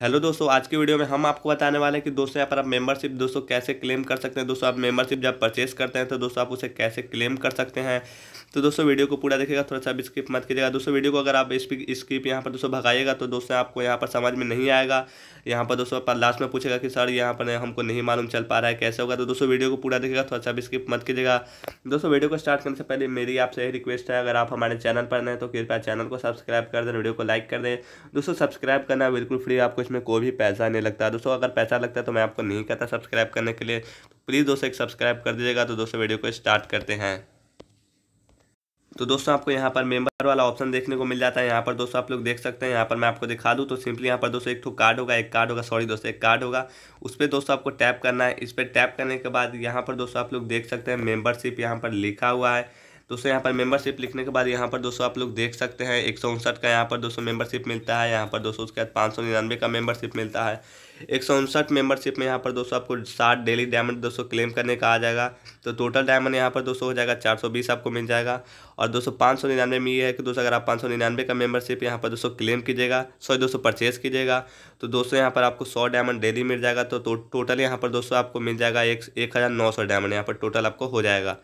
Hello दोस्तों, आज की वीडियो में हम आपको बताने वाले हैं कि दोस्तों यहाँ पर आप मेंबरशिप दोस्तों कैसे क्लेम कर सकते हैं। दोस्तों, आप मेंबरशिप जब परचेस करते हैं तो दोस्तों आप उसे कैसे क्लेम कर सकते हैं। तो दोस्तों, वीडियो को पूरा देखिएगा, थोड़ा सा स्किप मत कीजिएगा। दोस्तों, वीडियो को अगर आप स्किप यहाँ पर दोस्तों भगाइएगा तो दोस्तों आपको यहाँ पर समझ में नहीं आएगा। यहाँ पर दोस्तों पर लास्ट में पूछेगा कि, सर, यहाँ पर हमको नहीं मालूम चल पा रहा है, कैसे होगा? तो दोस्तों वीडियो को पूरा देखेगा थोड़ा सा भी स्किप मत कीजिएगा। दोस्तों वीडियो को स्टार्ट करने से पहले मेरी आपसे यही रिक्वेस्ट है, अगर आप हमारे चैनल पर नए तो कृपया चैनल को सब्सक्राइब कर दें वीडियो को लाइक कर दें। दोस्तों सब्सक्राइब करना बिल्कुल फ्री आपको इसमें कोई भी पैसा नहीं लगता। दोस्तों, अगर पैसा लगता है तो मैं आपको नहीं कहता सब्सक्राइब करने के लिए। तो प्लीज़ दोस्तों, एक सब्सक्राइब कर दीजिएगा तो दोस्तों वीडियो को स्टार्ट करते हैं। तो दोस्तों आपको यहाँ पर मेंबर वाला ऑप्शन देखने को मिल जाता है। यहाँ पर दोस्तों आप लोग देख सकते हैं। यहाँ पर मैं आपको दिखा दूँ तो सिंपली यहाँ पर दोस्तों एक कार्ड होगा, एक कार्ड होगा सॉरी दोस्तों, एक कार्ड होगा। उस पर दोस्तों आपको टैप करना है। इस पर टैप करने के बाद यहाँ पर दोस्तों आप लोग देख सकते हैं मेम्बरशिप यहाँ पर लिखा हुआ है। दोस्तों यहाँ पर मेंबरशिप लिखने के बाद यहाँ पर दोस्तों आप लोग देख सकते हैं एक सौ उनसठ का यहाँ पर दोस्तों मेंबरशिप मिलता है यहाँ पर दोस्तों उसके बाद पाँच सौ निन्यानवे का मेंबरशिप मिलता है एक सौ उनसठ मेंबरशिप में यहाँ पर दोस्तों आपको साठ डेली डायमंड दोस्तों क्लेम करने का आ जाएगा तो टोटल डायमंड यहाँ पर दोस्तों हो जाएगा चार सौ बीस आपको मिल जाएगा और दोस्तों पाँच सौ निन्यानवे में ये है कि दोस्तों अगर आप पाँच सौ निन्यानवे का मेंबरशिप यहाँ पर दोस्तों क्लेम कीजिएगा सॉरी दोस्तों परचेज कीजिएगा तो दोस्तों यहाँ पर आपको सौ डायमंड डेली मिल जाएगा तो टोटल यहाँ पर दोस्तों आपको मिल जाएगा एक एक हज़ार नौ सौ डायमंड यहाँ पर टोटल आपको हो जाएगा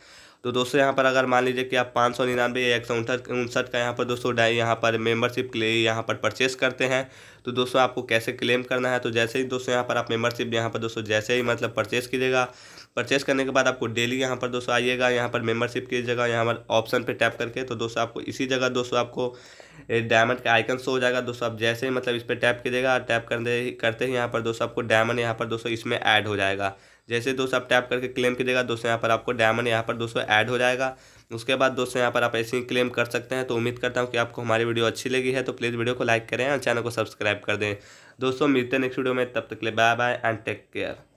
तो दोस्तों यहाँ पर अगर मान लीजिए कि आप पाँच सौ निन्यानवे या एक सौ उनसठ उनसठ का यहाँ पर दोस्तों डाई यहाँ पर मेंबरशिप के लिए यहाँ पर परचेस करते हैं तो दोस्तों आपको कैसे क्लेम करना है तो जैसे ही दोस्तों यहाँ पर आप मेंबरशिप यहाँ पर दोस्तों जैसे ही मतलब परचेस कीजिएगा परचेस करने के बाद आपको डेली यहाँ पर दोस्तों आइएगा यहाँ पर मेंबरशिप की जगह यहाँ पर ऑप्शन पे टैप करके तो दोस्तों आपको इसी जगह दोस्तों आपको डायमंड का आइकन शो हो जाएगा दोस्तों आप जैसे ही मतलब इस पर टैप कीजिएगा टैप करते करते ही यहाँ पर दोस्तों आपको डायमंड यहाँ पर दोस्तों इसमें ऐड हो जाएगा जैसे दोस्तों आप टैप करके क्लेम कीजिएगा, दोस्तों यहाँ पर आपको डायमंड यहाँ पर दोस्तों ऐड हो जाएगा। उसके बाद दोस्तों यहाँ पर आप ऐसे ही क्लेम कर सकते हैं तो उम्मीद करता हूँ कि आपको हमारी वीडियो अच्छी लगी है तो प्लीज़ वीडियो को लाइक करें और चैनल को सब्सक्राइब कर दें। दोस्तों मिलते हैं नेक्स्ट वीडियो में, तब तक के लिए bye bye and take care